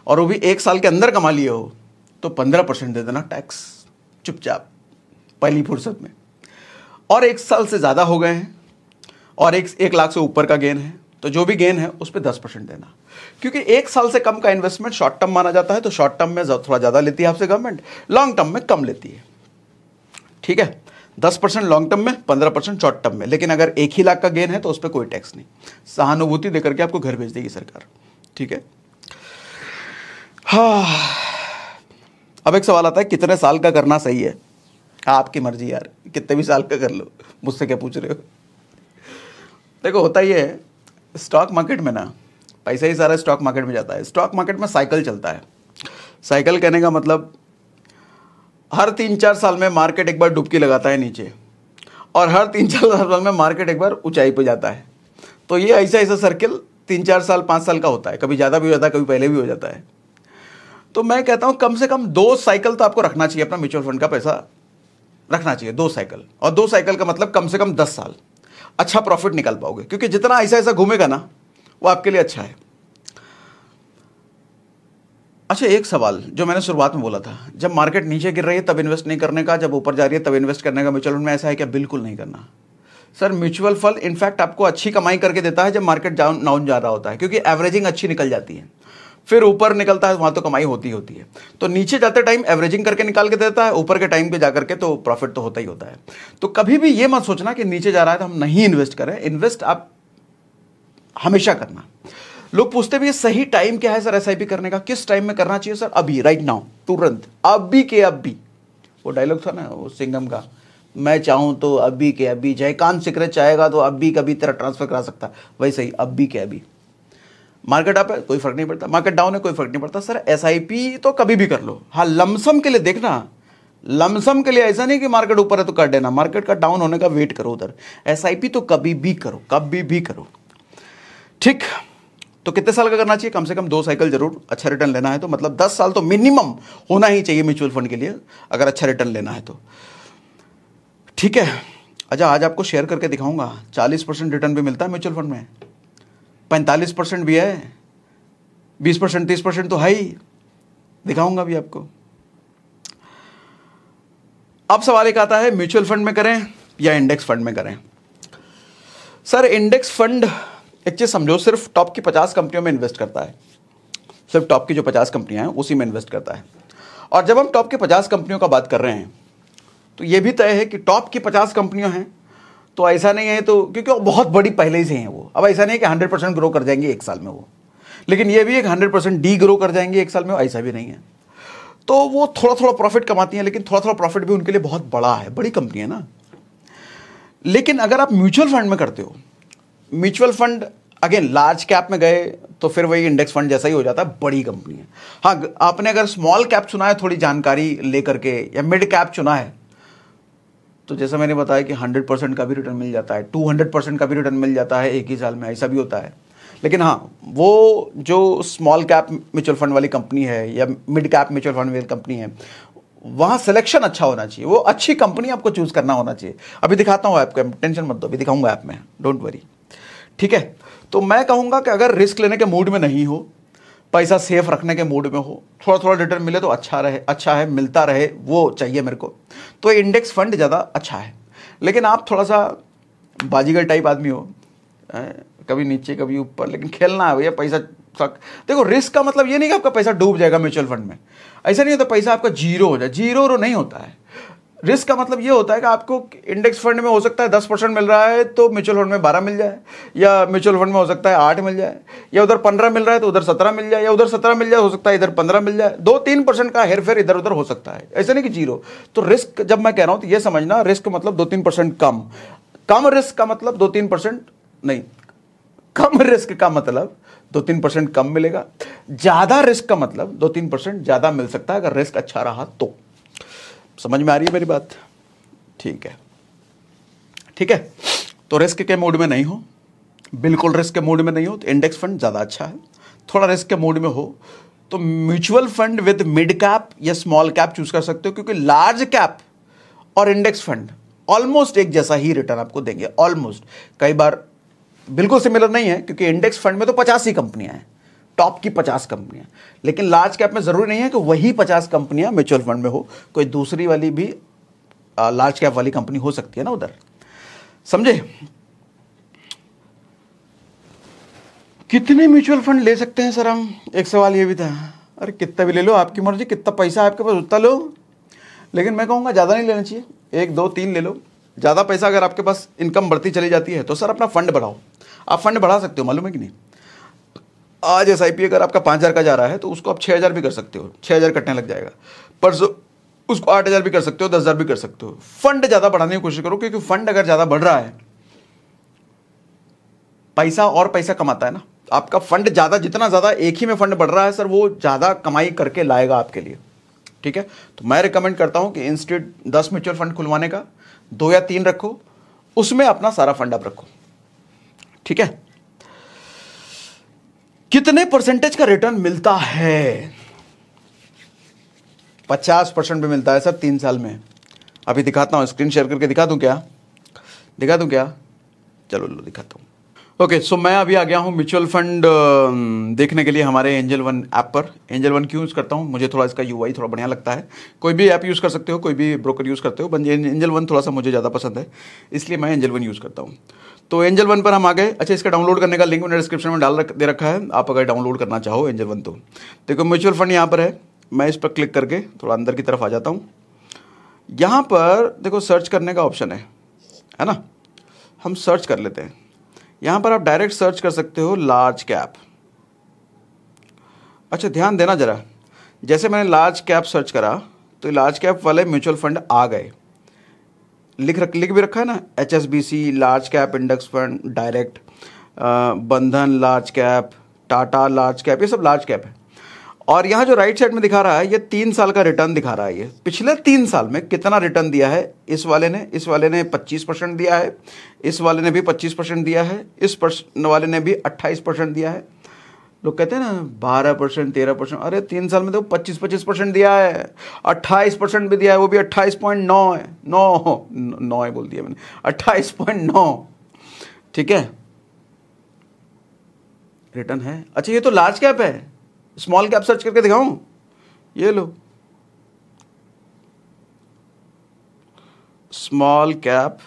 और वो भी एक साल के अंदर कमा लिए हो तो पंद्रह परसेंट दे देना टैक्स चुपचाप। पहली फुर्सत में। और एक साल से ज़्यादा हो गए हैं और एक एक लाख से ऊपर का गेन है। तो जो भी गेन है, उस पर दस परसेंट देना। क्योंकि एक साल से कम का इन्वेस्टमेंट शॉर्ट टर्म माना जाता है तो शॉर्ट टर्म में थोड़ा ज़्यादा लेती है आपसे गवर्नमेंट लॉन्ग टर्म में कम लेती है। ठीक है? दस परसेंट लॉन्ग टर्म में, पंद्रह परसेंट शॉर्ट टर्म में। लेकिन अगर एक ही लाख का गेन है तो उस पर कोई टैक्स नहीं। सहानुभूति देकर के आपको घर भेज देगी सरकार। ठीक है? हाँ। अब एक सवाल आता है, कितने साल का करना सही है? आपकी मर्ज़ी यार, कितने भी साल का कर लो, मुझसे क्या पूछ रहे हो? देखो, होता ही है स्टॉक मार्केट में ना, पैसा ही सारा स्टॉक मार्केट में जाता है। स्टॉक मार्केट में साइकिल चलता है। साइकिल कहने का मतलब हर तीन चार साल में मार्केट एक बार डुबकी लगाता है नीचे, और हर तीन चार साल में मार्केट एक बार ऊंचाई पर जाता है। तो ये ऐसा ऐसा सर्किल तीन चार साल, पाँच साल का होता है। कभी ज़्यादा भी हो जाता है, कभी पहले भी हो जाता है। तो मैं कहता हूँ, कम से कम दो साइकिल तो आपको रखना चाहिए अपना म्यूचुअल फंड का पैसा। रखना चाहिए, दो साइकिल और दो साइकिल का मतलब कम से कम दस साल। अच्छा प्रॉफिट निकाल पाओगे, क्योंकि जितना ऐसा ऐसा घूमेगा ना, वो आपके लिए अच्छा है। अच्छा एक सवाल जो मैंने शुरुआत में बोला था। जब मार्केट नीचे गिर रही है, तब इन्वेस्ट नहीं करने का, जब ऊपर जा रही है, तब इन्वेस्ट करने का म्यूचुअल फंड में ऐसा है क्या बिल्कुल नहीं करना। सर म्यूचुअल फंड इनफैक्ट आपको अच्छी कमाई करके देता है जब मार्केट डाउन डाउन जा रहा होता है, क्योंकि एवरेजिंग अच्छी निकल जाती है। फिर ऊपर निकलता है, वहाँ तो कमाई होती होती है। तो नीचे जाते टाइम एवरेजिंग करके निकाल के देता है, ऊपर के टाइम पे जाकर के तो प्रॉफिट तो होता ही होता है। तो कभी भी ये मत सोचना कि नीचे जा रहा है तो हम नहीं इन्वेस्ट करें इन्वेस्ट आप हमेशा करना। लोग पूछते भी सही टाइम क्या है सर एसआईपी करने का? किस टाइम में करना चाहिए सर? अभी राइट नाउ तुरंत। अभी के अभी। वो डायलॉग था ना, वो सिंगम का। मैं चाहूँ तो अभी के अभी जयकांत सिकरेट चाहेगा तो अभी कभी तेरा ट्रांसफ़र करा सकता। वैसे ही अभी के अभी। मार्केट अप है कोई फ़र्क नहीं पड़ता, मार्केट डाउन है, कोई फ़र्क नहीं पड़ता। सर एसआईपी तो कभी भी कर लो। हाँ लमसम के लिए देखना। लमसम के लिए ऐसा नहीं कि मार्केट ऊपर है तो कर देना। मार्केट का डाउन होने का वेट करो उधर। एसआईपी तो कभी भी करो, कभी भी करो। ठीक। तो कितने साल का करना चाहिए? कम से कम दो साइकिल ज़रूर। अच्छा रिटर्न लेना है तो मतलब दस साल तो मिनिमम होना ही चाहिए म्यूचुअल फंड के लिए, अगर अच्छा रिटर्न लेना है तो। ठीक है। अच्छा आज आपको शेयर करके दिखाऊँगा। चालीस परसेंट रिटर्न भी मिलता है म्यूचुअल फंड में। पैंतालीस परसेंट भी है, बीस परसेंट, तीस परसेंट तो है ही। दिखाऊँगा भी आपको। अब सवाल एक आता है, म्यूचुअल फंड में करें या इंडेक्स फंड में करें? सर, इंडेक्स फंड एक चीज़ समझो, सिर्फ़ टॉप की पचास कंपनियों में इन्वेस्ट करता है। सिर्फ़ टॉप की जो पचास कंपनियाँ हैं, उसी में इन्वेस्ट करता है। और जब हम टॉप की पचास कंपनियों का बात कर रहे हैं तो ये भी तय है कि टॉप की पचास कंपनियाँ हैं तो ऐसा नहीं है तो क्योंकि वो बहुत बड़ी पहले से हैं वो। अब ऐसा नहीं है कि हंड्रेड परसेंट ग्रो कर जाएँगे एक साल में वो। लेकिन ये भी एक हंड्रेड परसेंट डी ग्रो कर जाएँगे एक साल में, ऐसा भी नहीं है। तो वो थोड़ा थोड़ा प्रॉफिट कमाती हैं, लेकिन थोड़ा थोड़ा प्रॉफिट भी उनके लिए बहुत बड़ा है, बड़ी कंपनी है ना। लेकिन अगर आप म्यूचुअल फंड में करते हो mutual fund again large cap में गए तो फिर वही इंडेक्स फंड जैसा ही हो जाता है, बड़ी कंपनी है। हाँ आपने अगर स्मॉल कैप चुना है, थोड़ी जानकारी लेकर के, या मिड कैप चुना है तो जैसा मैंने बताया कि हंड्रेड परसेंट का भी रिटर्न मिल जाता है, टू हंड्रेड परसेंट का भी रिटर्न मिल जाता है एक ही साल में, ऐसा भी होता है। लेकिन हाँ वो जो स्मॉल कैप म्यूचुअल फंड वाली कंपनी है या मिड कैप म्यूचुअल फंड वाली कंपनी है, वहाँ सिलेक्शन अच्छा होना चाहिए। वो अच्छी कंपनी आपको चूज़ करना होना चाहिए। अभी दिखाता हूँ ऐप टेंशन मत दो अभी दिखाऊँगा ऐप में डोंट वरी ठीक है? तो मैं कहूँगा कि अगर रिस्क लेने के मूड में नहीं हो, पैसा सेफ़ रखने के मूड में हो थोड़ा थोड़ा रिटर्न मिले तो अच्छा रहे अच्छा है, मिलता रहे, वो चाहिए मेरे को। तो इंडेक्स फंड ज़्यादा अच्छा है। लेकिन आप थोड़ा सा बाजीगर टाइप आदमी हो कभी नीचे, कभी ऊपर, लेकिन खेलना है भैया, पैसा तक देखो रिस्क का मतलब ये नहीं कि आपका पैसा डूब जाएगा म्यूचुअल फंड में। ऐसा नहीं होता पैसा आपका ज़ीरो हो जाए। ज़ीरो नहीं होता है। रिस्क का मतलब ये होता है कि आपको इंडेक्स फंड में हो सकता है दस परसेंट मिल रहा है तो म्यूचुअल फंड में बारह मिल जाए, या म्यूचुअल फंड में हो सकता है आठ मिल जाए, या उधर पंद्रह मिल रहा है तो उधर सत्रह मिल जाए, या उधर सत्रह मिल जाए हो सकता है इधर पंद्रह मिल जाए। दो तीन परसेंट का हेर फेर इधर उधर हो सकता है। ऐसे नहीं कि ज़ीरो तो रिस्क जब मैं कह रहा हूँ तो ये समझना रिस्क मतलब दो तीन परसेंट कम। कम रिस्क का मतलब दो तीन परसेंट नहीं। कम रिस्क का मतलब दो तीन परसेंट कम मिलेगा। ज़्यादा रिस्क का मतलब दो तीन परसेंट ज़्यादा मिल सकता है अगर रिस्क अच्छा रहा तो। समझ में आ रही है मेरी बात? ठीक है। ठीक है? तो रिस्क के मूड में नहीं हो, बिल्कुल रिस्क के मूड में नहीं हो तो इंडेक्स फंड ज़्यादा अच्छा है। थोड़ा रिस्क के मूड में हो तो mutual fund with mid cap या स्मॉल कैप चूज़ कर सकते हो, क्योंकि लार्ज कैप और इंडेक्स फंड ऑलमोस्ट एक जैसा ही रिटर्न आपको देंगे ऑलमोस्ट कई बार बिल्कुल सिमिलर नहीं है, क्योंकि इंडेक्स फंड में तो पचास ही कंपनियाँ हैं। टॉप की पचास कंपनियाँ। लेकिन लार्ज कैप में ज़रूरी नहीं है कि वही पचास कंपनियाँ म्यूचुअल फंड में हो। कोई दूसरी वाली भी लार्ज कैप वाली कंपनी हो सकती है ना उधर। समझे? कितने म्यूचुअल फंड ले सकते हैं सर हम? एक सवाल ये भी था। अरे, कितना भी ले लो, आपकी मर्ज़ी, कितना पैसा आपके पास उतना लो। लेकिन मैं कहूँगा ज़्यादा नहीं लेना चाहिए। एक, दो, तीन ले लो। ज़्यादा पैसा अगर आपके पास इनकम बढ़ती चली जाती है तो सर अपना फंड बढ़ाओ। आप फंड बढ़ा सकते हो, मालूम है कि नहीं? आज एसआईपी अगर आपका पाँच हज़ार का जा रहा है तो उसको आप छः हज़ार भी कर सकते हो। छः हज़ार कटने लग जाएगा। पर उसको आठ हज़ार भी कर सकते हो, दस हज़ार भी कर सकते हो। फंड ज़्यादा बढ़ाने की कोशिश करो, क्योंकि फंड अगर ज़्यादा बढ़ रहा है, पैसा और पैसा कमाता है ना। आपका फंड ज़्यादा, जितना ज़्यादा एक ही में फंड बढ़ रहा है सर, वो ज़्यादा कमाई करके लाएगा आपके लिए। ठीक है? तो मैं रिकमेंड करता हूँ कि इंस्टीट्यूट दस म्यूचुअल फंड खुलवाने का, दो या तीन रखो, उसमें अपना सारा फंड आप रखो। ठीक है? कितने परसेंटेज का रिटर्न मिलता है? पचास परसेंट भी मिलता है सर तीन साल में। अभी दिखाता हूँ स्क्रीन शेयर करके दिखा दूँ क्या? दिखा दूँ क्या? चलो लो दिखाता हूँ। ओके okay, सो so मैं अभी आ गया हूँ म्यूचुअल फंड देखने के लिए हमारे एंजल वन ऐप पर। एंजल वन क्यों यूज़ करता हूँ? मुझे थोड़ा इसका यूआई थोड़ा बढ़िया लगता है। कोई भी ऐप यूज़ कर सकते हो कोई भी ब्रोकर यूज़ करते हो एंजल वन थोड़ा सा मुझे ज़्यादा पसंद है इसलिए मैं एंजल वन यूज़ करता हूँ। तो एंजल वन पर हम आ गए। अच्छा इसका डाउनलोड करने का लिंक मैंने डिस्क्रिप्शन में डाल रख दे रखा है। आप अगर डाउनलोड करना चाहो एंजल वन तो। देखो म्यूचुअल फंड यहाँ पर है। मैं इस पर क्लिक करके थोड़ा अंदर की तरफ़ आ जाता हूँ। यहाँ पर देखो सर्च करने का ऑप्शन है। है ना? हम सर्च कर लेते हैं। यहाँ पर आप डायरेक्ट सर्च कर सकते हो लार्ज कैप अच्छा ध्यान देना ज़रा। जैसे मैंने लार्ज कैप सर्च करा तो लार्ज कैप वाले म्यूचुअल फंड आ गए। लिख रख, लिख भी रखा है ना? H S B C large cap index fund, direct Bandhan, large cap, Tata, large cap, ये सब लार्ज कैप है। और यहाँ जो राइट साइड में दिखा रहा है, ये तीन साल का रिटर्न दिखा रहा है ये। पिछले तीन साल में कितना रिटर्न दिया है? इस वाले ने, इस वाले ने पच्चीस परसेंट दिया है, इस वाले ने भी पच्चीस परसेंट दिया है, इस वाले ने भी अट्ठाईस परसेंट दिया है। लोग कहते हैं ना, बारह परसेंट, तेरह परसेंट, अरे तीन साल में तो पच्चीस पच्चीस परसेंट दिया है, अट्ठाईस परसेंट भी दिया है, वो भी अट्ठाईस पॉइंट नौ है, नौ नौ है बोल दिया मैंने, अट्ठाईस पॉइंट नौ, ठीक है? रिटर्न है। अच्छा ये तो लार्ज कैप है स्मॉल कैप सर्च करके दिखाऊँ, ये लो। स्मॉल कैप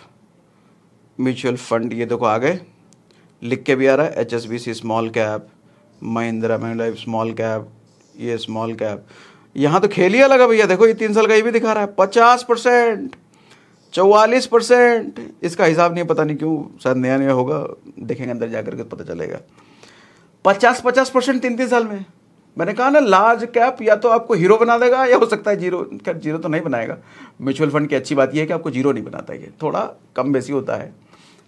म्यूचुअल फंड ये देखो आ गए लिख के भी आ रहा है H S B C small cap Mahindra Mahindra small cap ये स्मॉल कैप यहाँ तो खेल ही अलग है भैया, देखो ये तीन साल का ये भी दिखा रहा है। पचास परसेंट, चौवालीस परसेंट, इसका हिसाब नहीं पता नहीं क्यों, शायद नया नया होगा, देखेंगे अंदर जाकर के पता चलेगा। पचास पचास परसेंट तीन तीन साल में। मैंने कहा ना लार्ज कैप या तो आपको हीरो बना देगा, या हो सकता है ज़ीरो खैर ज़ीरो तो नहीं बनाएगा। म्यूचुअल फंड की अच्छी बात यह है कि आपको ज़ीरो नहीं बनाता ये। थोड़ा कम बेसी होता है,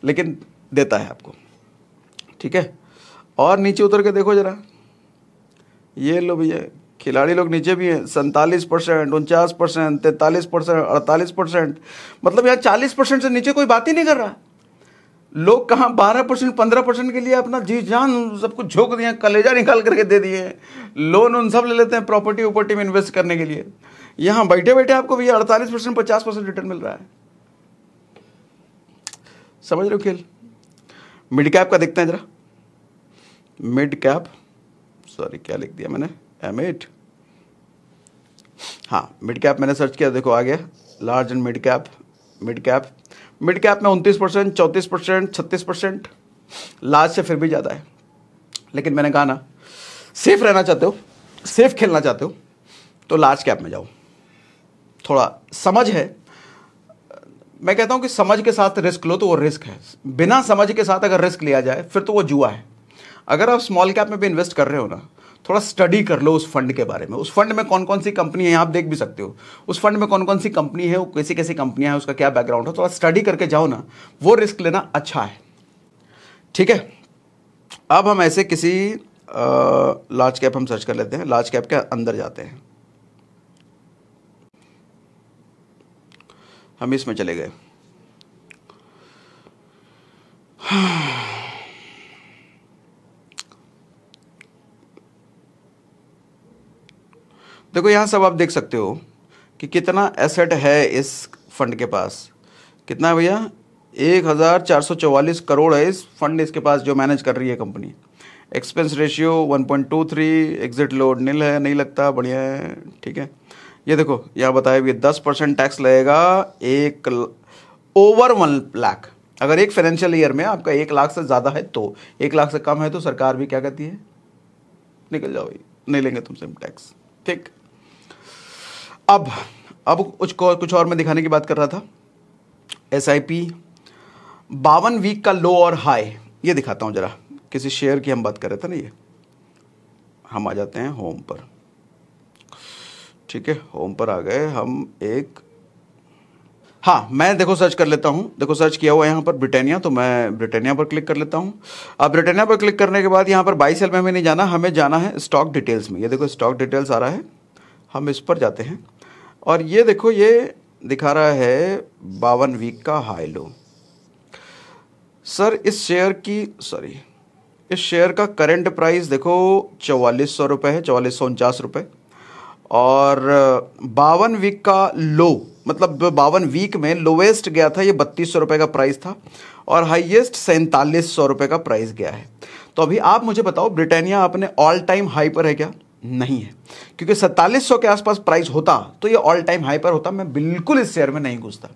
लेकिन देता है आपको। ठीक है? और नीचे उतर के देखो ज़रा। ये लो भैया, खिलाड़ी लोग नीचे भी हैं, सैंतालीस परसेंट, उनचास परसेंट, तैंतालीस परसेंट, अड़तालीस परसेंट। मतलब यहाँ चालीस परसेंट से नीचे कोई बात ही नहीं कर रहा। लोग कहाँ बारह परसेंट, पंद्रह परसेंट के लिए अपना जी जान, सब कुछ झोंक दिए, कलेजा निकाल करके दे दिए। लोन उन सब ले लेते हैं प्रॉपर्टी वॉपर्टी में इन्वेस्ट करने के लिए। यहाँ बैठे बैठे आपको भैया अड़तालीस परसेंट, पचास परसेंट रिटर्न मिल रहा है। समझ रहे हो खेल? मिड कैप का देखते हैं जरा। मिड कैप सॉरी क्या लिख दिया मैंने? एम एट हाँ मिड कैप मैंने सर्च किया, देखो आ गया large and mid cap mid cap mid cap में उनतीस परसेंट, चौंतीस परसेंट, छत्तीस परसेंट। लार्ज से फिर भी ज़्यादा है। लेकिन मैंने कहा ना सेफ़ रहना चाहते हो सेफ़ खेलना चाहते हो तो लार्ज कैप में जाओ। थोड़ा समझ है। मैं कहता हूँ कि समझ के साथ रिस्क लो तो वो रिस्क है। बिना समझ के साथ अगर रिस्क लिया जाए, फिर तो वो जुआ है। अगर आप स्मॉल कैप में भी इन्वेस्ट कर रहे हो ना, थोड़ा स्टडी कर लो उस फंड के बारे में। उस फंड में कौन कौन सी कंपनी है आप देख भी सकते हो। उस फंड में कौन कौन सी कंपनी है, वो कैसी कैसी कंपनियाँ हैं, उसका क्या बैकग्राउंड है, थोड़ा स्टडी करके जाओ ना, वो रिस्क लेना अच्छा है। ठीक है? अब हम ऐसे किसी लार्ज कैप हम सर्च कर लेते हैं। लार्ज कैप के अंदर जाते हैं। हम इसमें चले गए। देखो, यहाँ सब आप देख सकते हो कि कितना एसेट है इस फंड के पास। कितना है भैया? एक हज़ार चार सौ चौवालीस करोड़ है इस फंड इसके पास जो मैनेज कर रही है company expense ratio one point two three exit load nil है, नहीं लगता, बढ़िया है, ठीक है। ये देखो, यहाँ बताया भी दस परसेंट टैक्स लगेगा, एक ओवर वन लाख अगर एक फाइनेंशियल ईयर में आपका एक लाख से ज़्यादा है तो एक लाख से कम है तो सरकार भी क्या कहती है? निकल जाओ भाई, नहीं लेंगे तुमसे टैक्स ठीक। अब अब कुछ कुछ और मैं दिखाने की बात कर रहा था। एस आई पी बावन वीक का लो और हाई ये दिखाता हूँ ज़रा। किसी शेयर की हम बात कर रहे थे ना ये? हम आ जाते हैं होम पर। ठीक है होम पर आ गए हम एक हाँ मैं देखो सर्च कर लेता हूँ। देखो सर्च किया हुआ है यहाँ पर ब्रिटानिया तो मैं ब्रिटानिया पर क्लिक कर लेता हूँ। अब ब्रिटानिया पर क्लिक करने के बाद यहाँ पर बाई सेल में हमें नहीं जाना, हमें जाना है स्टॉक डिटेल्स में। ये देखो स्टॉक डिटेल्स आ रहा है। हम इस पर जाते हैं। और ये देखो, ये दिखा रहा है बावन वीक का हाई लो सर, इस शेयर की सॉरी इस शेयर का करंट प्राइस देखो, चौवालीस सौ रुपये है, चौवालीस सौ उनचास रुपये और, बावन वीक का लो मतलब बावन वीक में लोवेस्ट गया था, ये बत्तीस सौ रुपये का प्राइस था और हाईएस्ट सैंतालीस सौ रुपये का प्राइस गया है। तो अभी आप मुझे बताओ, ब्रिटानिया अपने ऑल टाइम हाई पर है क्या? नहीं है। क्योंकि सत्तालीस सौ के आसपास प्राइस होता तो ये ऑल टाइम हाई पर होता, मैं बिल्कुल इस शेयर में नहीं घुसता।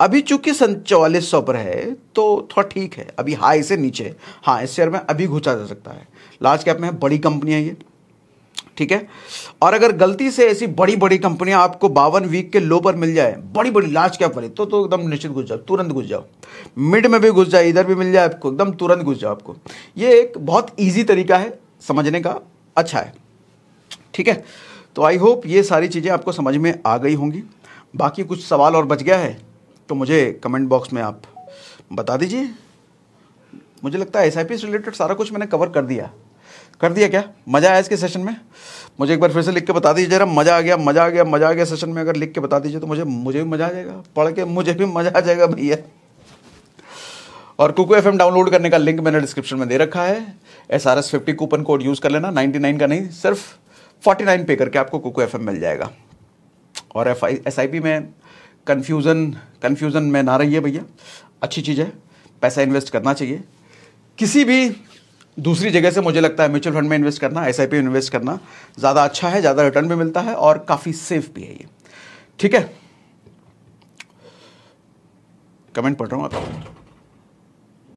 अभी चूँकि चौवालीस पर है तो थोड़ा ठीक है, अभी हाई से नीचे हाँ। इस शेयर में अभी घुसा जा सकता है। लार्ज कैप में बड़ी कंपनियाँ ये। ठीक है? और अगर गलती से ऐसी बड़ी बड़ी कंपनियाँ आपको बावन वीक के लो पर मिल जाए, बड़ी बड़ी लार्ज कैप वाली तो तो एकदम निश्चित घुस जाओ, तुरंत घुस जाओ। मिड में भी घुस जाए, इधर भी मिल जाए आपको, एकदम तुरंत घुस जाओ आपको। ये एक बहुत ईजी तरीका है, समझने का अच्छा है। ठीक है? तो आई होप ये सारी चीज़ें आपको समझ में आ गई होंगी। बाकी कुछ सवाल और बच गया है तो मुझे कमेंट बॉक्स में आप बता दीजिए। मुझे लगता है एसआईपी से रिलेटेड सारा कुछ मैंने कवर कर दिया। कर दिया क्या? मज़ा आया इसके सेशन में? मुझे एक बार फिर से लिख के बता दीजिए, जरा मज़ा आ गया, मज़ा आ गया, मज़ा आ गया सेशन में। अगर लिख के बता दीजिए तो मुझे मुझे भी मज़ा आ जाएगा। पढ़ के मुझे भी मज़ा आ जाएगा भैया। और कुकू एफ़ डाउनलोड करने का लिंक मैंने डिस्क्रिप्शन में दे रखा है। S R S fifty coupon code use कर लेना। नाइन्टी नाइन का नहीं, सिर्फ़ फोर्टी नाइन पे करके आपको कुकू एफ़ मिल जाएगा। और F I S I P में कन्फ्यूज़न कन्फ्यूज़न में ना रही है भैया। अच्छी चीज़ है, पैसा इन्वेस्ट करना चाहिए। किसी भी दूसरी जगह से मुझे लगता है म्यूचुअल फंड में इन्वेस्ट करना एस आई पी में इन्वेस्ट करना ज़्यादा अच्छा है, ज़्यादा रिटर्न भी मिलता है और काफ़ी सेफ़ भी है ये। ठीक है? कमेंट पढ़ रहा हूँ आप